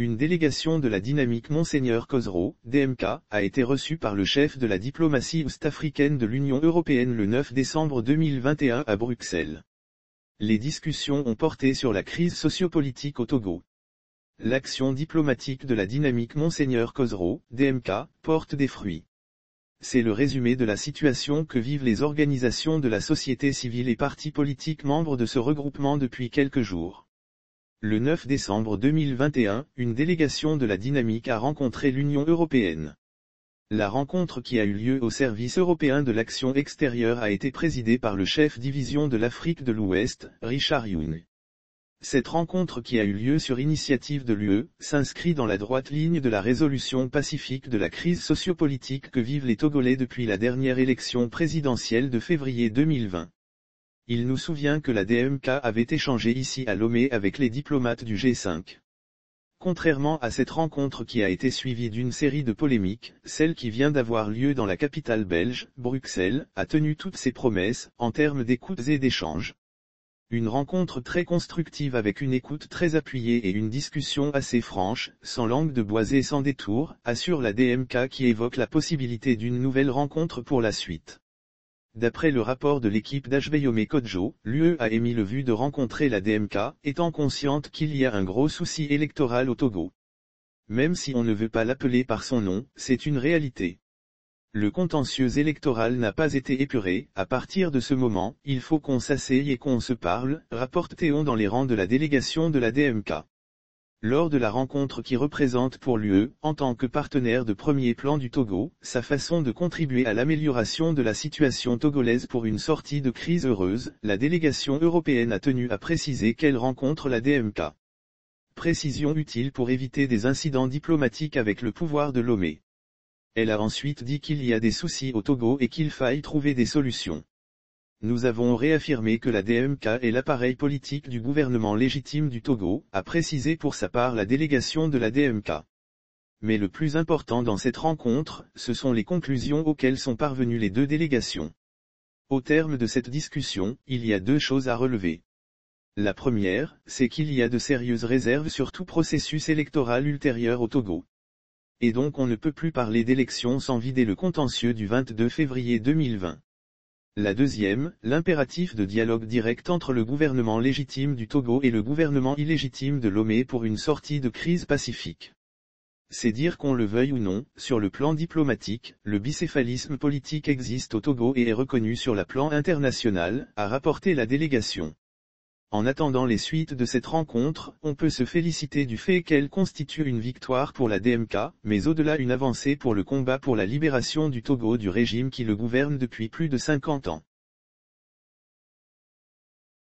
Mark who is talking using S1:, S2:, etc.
S1: Une délégation de la dynamique Monseigneur Cosero, DMK, a été reçue par le chef de la diplomatie ouest-africaine de l'Union européenne le 9 décembre 2021 à Bruxelles. Les discussions ont porté sur la crise sociopolitique au Togo. L'action diplomatique de la dynamique Monseigneur Cosero, DMK, porte des fruits. C'est le résumé de la situation que vivent les organisations de la société civile et partis politiques membres de ce regroupement depuis quelques jours. Le 9 décembre 2021, une délégation de la Dynamique a rencontré l'Union européenne. La rencontre qui a eu lieu au service européen de l'action extérieure a été présidée par le chef division de l'Afrique de l'Ouest, Richard Young. Cette rencontre qui a eu lieu sur initiative de l'UE, s'inscrit dans la droite ligne de la résolution pacifique de la crise sociopolitique que vivent les Togolais depuis la dernière élection présidentielle de février 2020. Il nous souvient que la DMK avait échangé ici à Lomé avec les diplomates du G5. Contrairement à cette rencontre qui a été suivie d'une série de polémiques, celle qui vient d'avoir lieu dans la capitale belge, Bruxelles, a tenu toutes ses promesses, en termes d'écoute et d'échanges. Une rencontre très constructive avec une écoute très appuyée et une discussion assez franche, sans langue de bois et sans détour, assure la DMK qui évoque la possibilité d'une nouvelle rencontre pour la suite. D'après le rapport de l'équipe d'Ashveyome Kodjo, l'UE a émis le vue de rencontrer la DMK, étant consciente qu'il y a un gros souci électoral au Togo. Même si on ne veut pas l'appeler par son nom, c'est une réalité. Le contentieux électoral n'a pas été épuré, à partir de ce moment, il faut qu'on s'asseye et qu'on se parle, rapporte Théon dans les rangs de la délégation de la DMK. Lors de la rencontre qui représente pour l'UE, en tant que partenaire de premier plan du Togo, sa façon de contribuer à l'amélioration de la situation togolaise pour une sortie de crise heureuse, la délégation européenne a tenu à préciser qu'elle rencontre la DMK. Précision utile pour éviter des incidents diplomatiques avec le pouvoir de Lomé. Elle a ensuite dit qu'il y a des soucis au Togo et qu'il faille trouver des solutions. Nous avons réaffirmé que la DMK est l'appareil politique du gouvernement légitime du Togo, a précisé pour sa part la délégation de la DMK. Mais le plus important dans cette rencontre, ce sont les conclusions auxquelles sont parvenues les deux délégations. Au terme de cette discussion, il y a deux choses à relever. La première, c'est qu'il y a de sérieuses réserves sur tout processus électoral ultérieur au Togo. Et donc on ne peut plus parler d'élections sans vider le contentieux du 22 février 2020. La deuxième, l'impératif de dialogue direct entre le gouvernement légitime du Togo et le gouvernement illégitime de Lomé pour une sortie de crise pacifique. C'est dire qu'on le veuille ou non, sur le plan diplomatique, le bicéphalisme politique existe au Togo et est reconnu sur la plan international, a rapporté la délégation. En attendant les suites de cette rencontre, on peut se féliciter du fait qu'elle constitue une victoire pour la DMK, mais au-delà une avancée pour le combat pour la libération du Togo du régime qui le gouverne depuis plus de 50 ans.